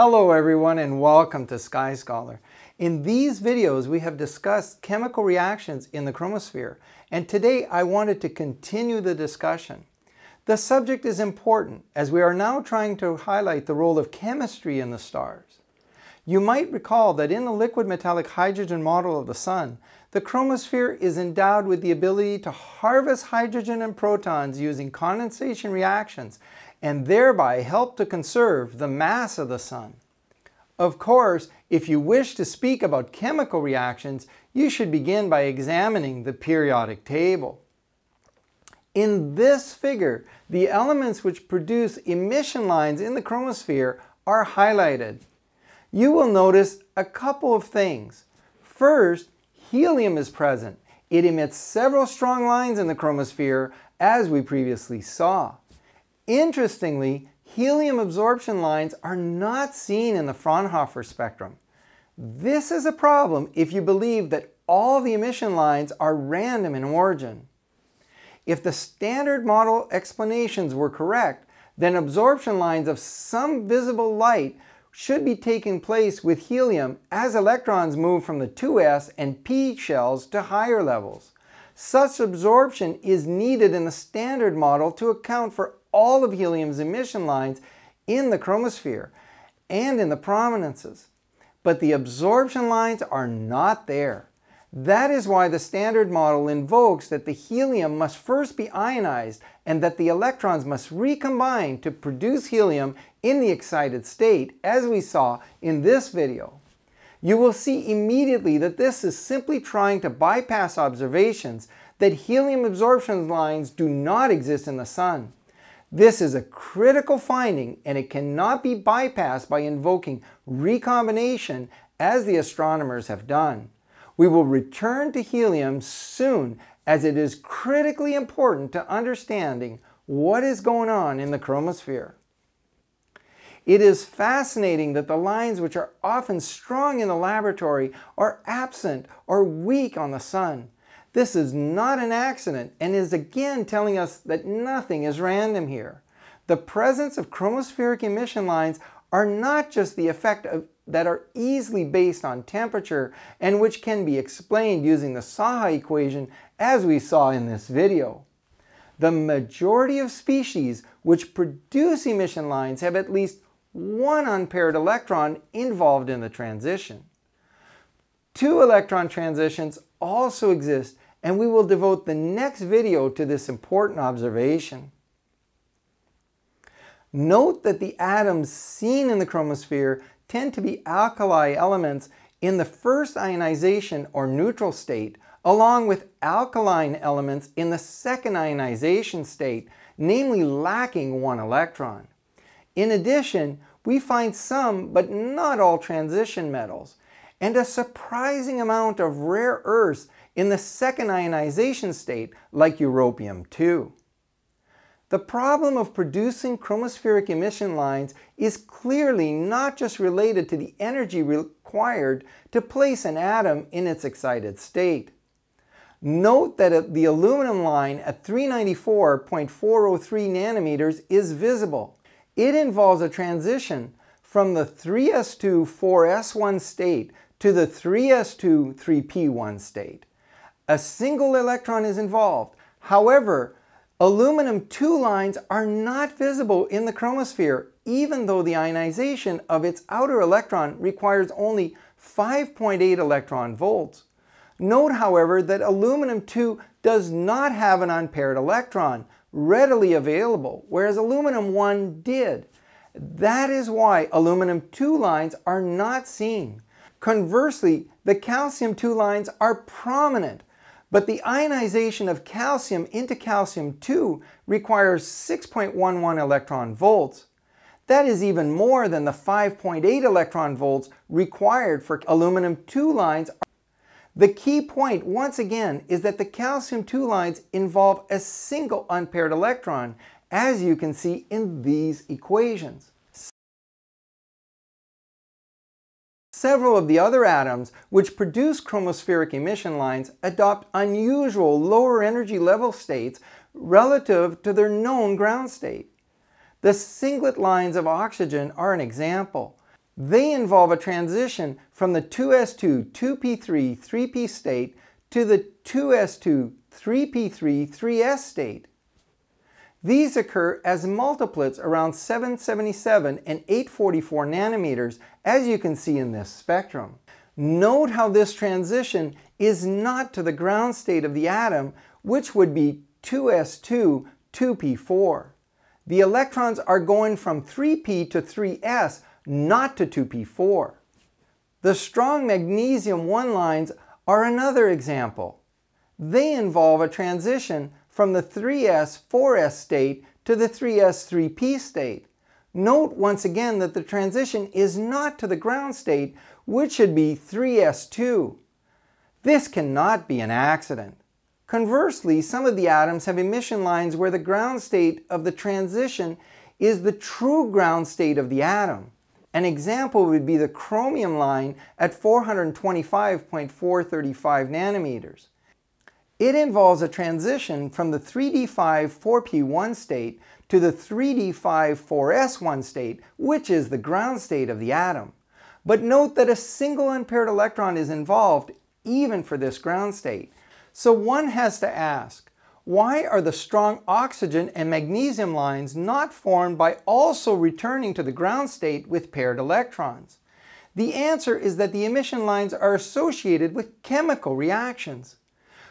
Hello everyone and welcome to Sky Scholar. In these videos we have discussed chemical reactions in the chromosphere and today I wanted to continue the discussion. The subject is important as we are now trying to highlight the role of chemistry in the stars. You might recall that in the liquid metallic hydrogen model of the Sun, the chromosphere is endowed with the ability to harvest hydrogen and protons using condensation reactions and thereby help to conserve the mass of the Sun. Of course, if you wish to speak about chemical reactions, you should begin by examining the periodic table. In this figure, the elements which produce emission lines in the chromosphere are highlighted. You will notice a couple of things. First, helium is present. It emits several strong lines in the chromosphere as we previously saw. Interestingly, helium absorption lines are not seen in the Fraunhofer spectrum. This is a problem if you believe that all the emission lines are random in origin. If the standard model explanations were correct, then absorption lines of some visible light should be taking place with helium as electrons move from the 2s and p shells to higher levels. Such absorption is needed in the standard model to account for all of helium's emission lines in the chromosphere and in the prominences. But the absorption lines are not there. That is why the standard model invokes that the helium must first be ionized and that the electrons must recombine to produce helium in the excited state, as we saw in this video. You will see immediately that this is simply trying to bypass observations that helium absorption lines do not exist in the Sun. This is a critical finding and it cannot be bypassed by invoking recombination as the astronomers have done. We will return to helium soon as it is critically important to understanding what is going on in the chromosphere. It is fascinating that the lines which are often strong in the laboratory are absent or weak on the Sun. This is not an accident and is again telling us that nothing is random here. The presence of chromospheric emission lines are not just the effect of, that are easily based on temperature and which can be explained using the Saha equation as we saw in this video. The majority of species which produce emission lines have at least one unpaired electron involved in the transition. Two electron transitions also exist and we will devote the next video to this important observation. Note that the atoms seen in the chromosphere tend to be alkali elements in the first ionization or neutral state, along with alkaline elements in the second ionization state, namely lacking one electron. In addition, we find some, but not all transition metals, and a surprising amount of rare earths in the second ionization state like europium-2. The problem of producing chromospheric emission lines is clearly not just related to the energy required to place an atom in its excited state. Note that the aluminum line at 394.403 nanometers is visible. It involves a transition from the 3s2 4s1 state to the 3s2 3p1 state. A single electron is involved. However, aluminum 2 lines are not visible in the chromosphere even though the ionization of its outer electron requires only 5.8 electron volts. Note, however, that aluminum 2 does not have an unpaired electron readily available, whereas aluminum 1 did. That is why aluminum 2 lines are not seen. Conversely, the calcium 2 lines are prominent, but the ionization of calcium into calcium 2 requires 6.11 electron volts. That is even more than the 5.8 electron volts required for aluminum 2 lines. The key point, once again, is that the calcium 2 lines involve a single unpaired electron, as you can see in these equations. Several of the other atoms which produce chromospheric emission lines adopt unusual lower energy level states relative to their known ground state. The singlet lines of oxygen are an example. They involve a transition from the 2s2 2p3 3p state to the 2s2 3p3 3s state. These occur as multiplets around 777 and 844 nanometers, as you can see in this spectrum. Note how this transition is not to the ground state of the atom, which would be 2s2 2p4. The electrons are going from 3p to 3s, not to 2p4. The strong magnesium 1 lines are another example. They involve a transition from the 3s 4s state to the 3s 3p state. Note once again that the transition is not to the ground state, which should be 3s2. This cannot be an accident. Conversely, some of the atoms have emission lines where the ground state of the transition is the true ground state of the atom. An example would be the chromium line at 425.435 nanometers. It involves a transition from the 3d5 4p1 state to the 3d5 4s1 state, which is the ground state of the atom. But note that a single unpaired electron is involved even for this ground state. So one has to ask, why are the strong oxygen and magnesium lines not formed by also returning to the ground state with paired electrons? The answer is that the emission lines are associated with chemical reactions.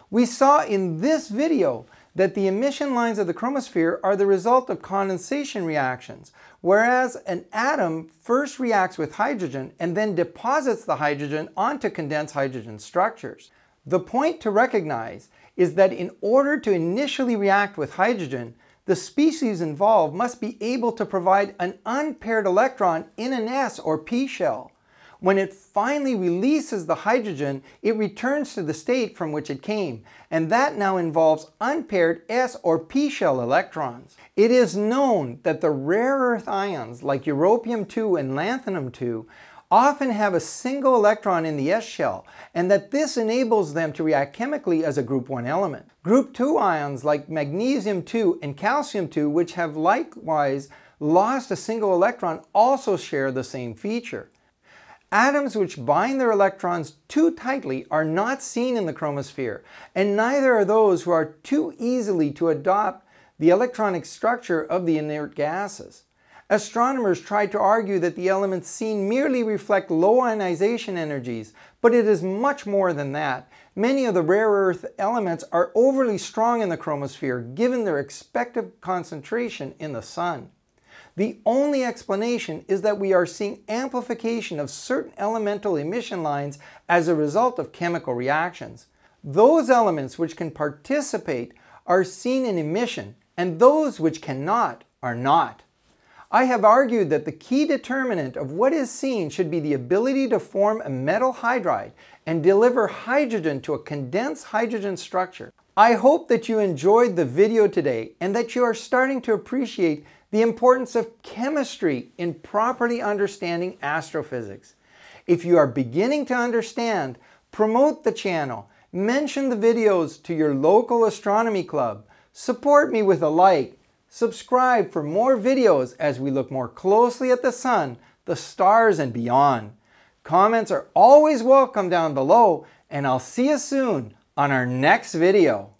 We saw in this video that the emission lines of the chromosphere are the result of condensation reactions, whereas an atom first reacts with hydrogen and then deposits the hydrogen onto condensed hydrogen structures. The point to recognize is that in order to initially react with hydrogen, the species involved must be able to provide an unpaired electron in an s or p shell. When it finally releases the hydrogen, it returns to the state from which it came, and that now involves unpaired s or p shell electrons. It is known that the rare earth ions like europium-2 and lanthanum-2 often have a single electron in the S shell, and that this enables them to react chemically as a group 1 element. Group 2 ions like magnesium-2 and calcium-2, which have likewise lost a single electron, also share the same feature. Atoms which bind their electrons too tightly are not seen in the chromosphere, and neither are those who are too easily to adopt the electronic structure of the inert gases. Astronomers tried to argue that the elements seen merely reflect low ionization energies, but it is much more than that. Many of the rare earth elements are overly strong in the chromosphere given their expected concentration in the Sun. The only explanation is that we are seeing amplification of certain elemental emission lines as a result of chemical reactions. Those elements which can participate are seen in emission, and those which cannot are not. I have argued that the key determinant of what is seen should be the ability to form a metal hydride and deliver hydrogen to a condensed hydrogen structure. I hope that you enjoyed the video today and that you are starting to appreciate the importance of chemistry in properly understanding astrophysics. If you are beginning to understand, promote the channel, mention the videos to your local astronomy club, support me with a like, Subscribe for more videos as we look more closely at the sun, the stars, and beyond. Comments are always welcome down below, and I'll see you soon on our next video.